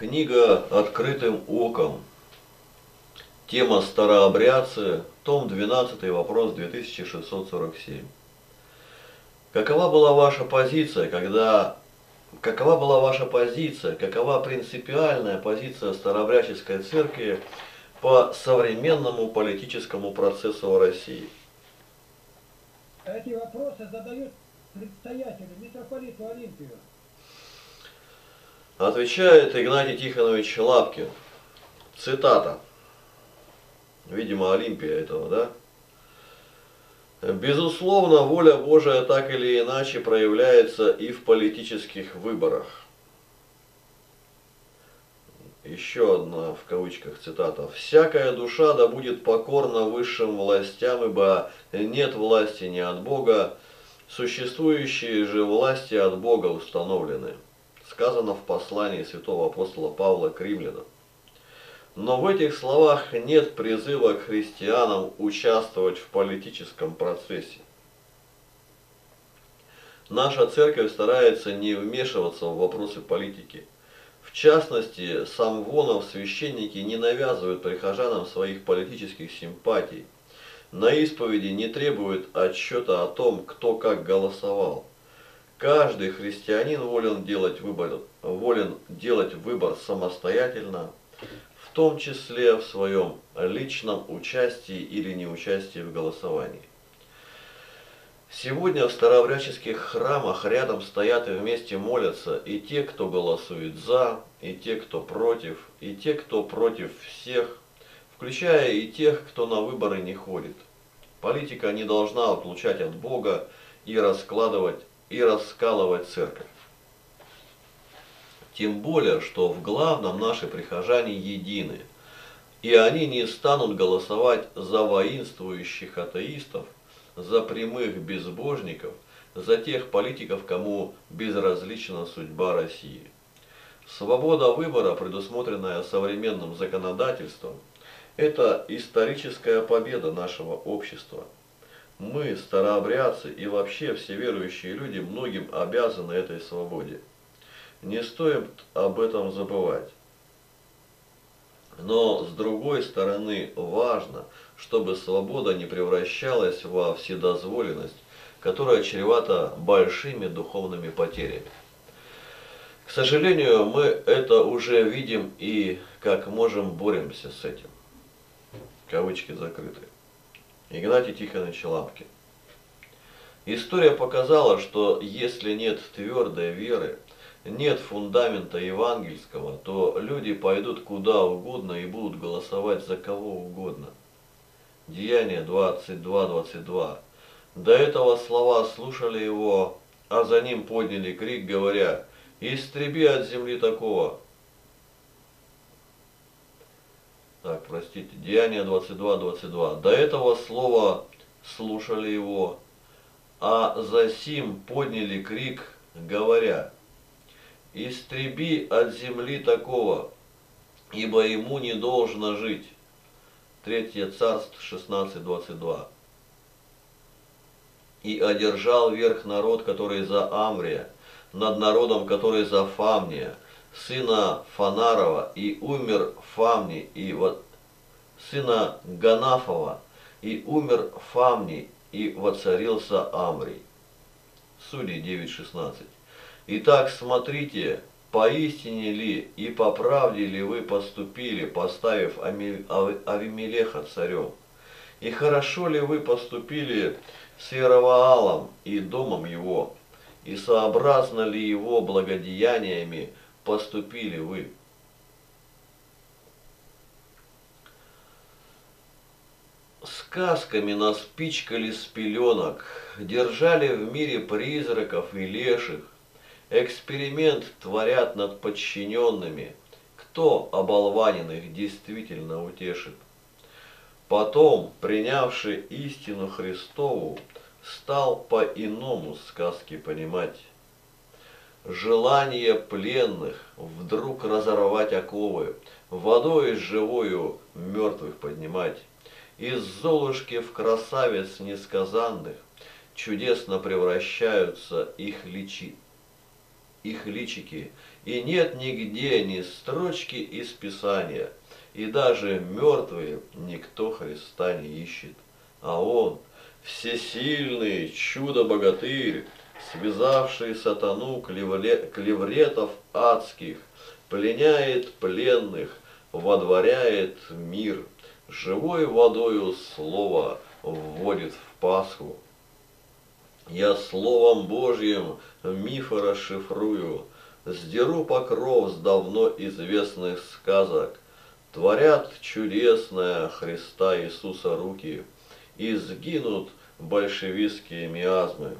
Книга «Открытым оком». Тема «Старообрядцы», том 12, вопрос 2647. Какова была ваша позиция, когда... Какова была ваша позиция, какова принципиальная позиция старообрядческой церкви по современному политическому процессу в России? Эти вопросы задают предстоятелю, митрополиту Олимпию. Отвечает Игнатий Тихонович Лапкин. Цитата. Видимо, Олимпия этого, да? Безусловно, воля Божия так или иначе проявляется и в политических выборах. Еще одна в кавычках цитата. «Всякая душа да будет покорна высшим властям, ибо нет власти не от Бога, существующие же власти от Бога установлены» сказано в послании святого апостола Павла к римлянам. Но в этих словах нет призыва к христианам участвовать в политическом процессе. Наша церковь старается не вмешиваться в вопросы политики. В частности, сам Вонов священники не навязывают прихожанам своих политических симпатий. На исповеди не требуют отчета о том, кто как голосовал. Каждый христианин волен делать выбор, волен делать выбор самостоятельно, в том числе в своем личном участии или неучастии в голосовании. Сегодня в старообрядческих храмах рядом стоят и вместе молятся и те, кто голосует за, и те, кто против, и те, кто против всех, включая и тех, кто на выборы не ходит. Политика не должна отлучать от Бога и раскладывать и раскалывать церковь. Тем более, что в главном наши прихожане едины, и они не станут голосовать за воинствующих атеистов, за прямых безбожников, за тех политиков, кому безразлична судьба России. Свобода выбора, предусмотренная современным законодательством, это историческая победа нашего общества – мы, старообрядцы и вообще все верующие люди, многим обязаны этой свободе. Не стоит об этом забывать. Но с другой стороны важно, чтобы свобода не превращалась во вседозволенность, которая чревата большими духовными потерями. К сожалению, мы это уже видим и как можем боремся с этим. Кавычки закрыты. Игнатий Тихонович Лапкин. История показала, что если нет твердой веры, нет фундамента евангельского, то люди пойдут куда угодно и будут голосовать за кого угодно. Деяние 22.22. До этого слова слушали его, а за ним подняли крик, говоря, «Истреби от земли такого, Так, простите, Деяние 22, 22. До этого слова слушали его, а за сим подняли крик, говоря, «Истреби от земли такого, ибо ему не должно жить». Третье царство 16, 22. «И одержал верх народ, который за Амрия, над народом, который за Фамния, сына Фанарова, и умер Фамни, и вот сына Ганафова, и умер Фамни, и воцарился Амрий. Судей 9.16. Итак, смотрите, поистине ли и по правде ли вы поступили, поставив Авимелеха царем? И хорошо ли вы поступили с Иераваалом и домом его? И сообразно ли его благодеяниями поступили вы? Сказками нас пичкали с пеленок, держали в мире призраков и леших. Эксперимент творят над подчиненными, кто оболваненных действительно утешит. Потом, принявший истину Христову, стал по-иному сказки понимать желание пленных вдруг разорвать оковы, водой живою мертвых поднимать, из Золушки в красавец несказанных чудесно превращаются их личи. их личики, и нет нигде ни строчки из Писания, и даже мертвые никто Христа не ищет. А Он, всесильный чудо-богатырь, связавший сатану клевретов адских, пленяет пленных, водворяет мир, живой водою слово вводит в Пасху. Я Словом Божьим мифы расшифрую, Сдеру покров с давно известных сказок, Творят чудесное Христа Иисуса руки, И сгинут большевистские миазмы.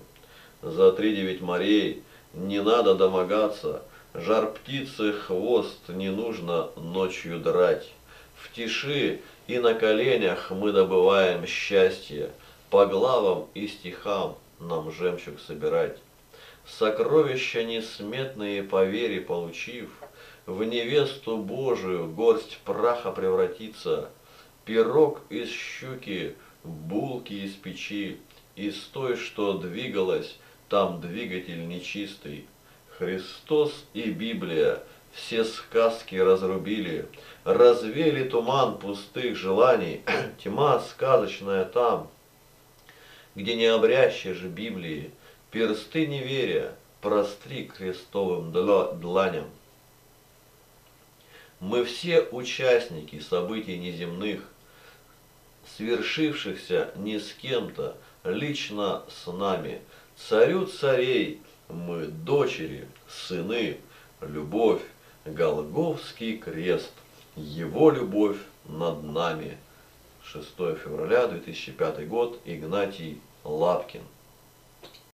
За три девять морей не надо домогаться, Жар птицы хвост не нужно ночью драть. В тиши и на коленях мы добываем счастье, По главам и стихам нам жемчуг собирать. Сокровища несметные по вере получив, В невесту Божию горсть праха превратится, Пирог из щуки, булки из печи, Из той, что двигалась, там двигатель нечистый. Христос и Библия все сказки разрубили, Развели туман пустых желаний, Тьма сказочная там — где не обрящешь Библии, персты неверия, простри крестовым дланям. Мы все участники событий неземных, свершившихся не с кем-то, лично с нами. Царю царей мы дочери, сыны, любовь, Голговский крест, его любовь над нами – 6 февраля 2005 год, Игнатий Лапкин.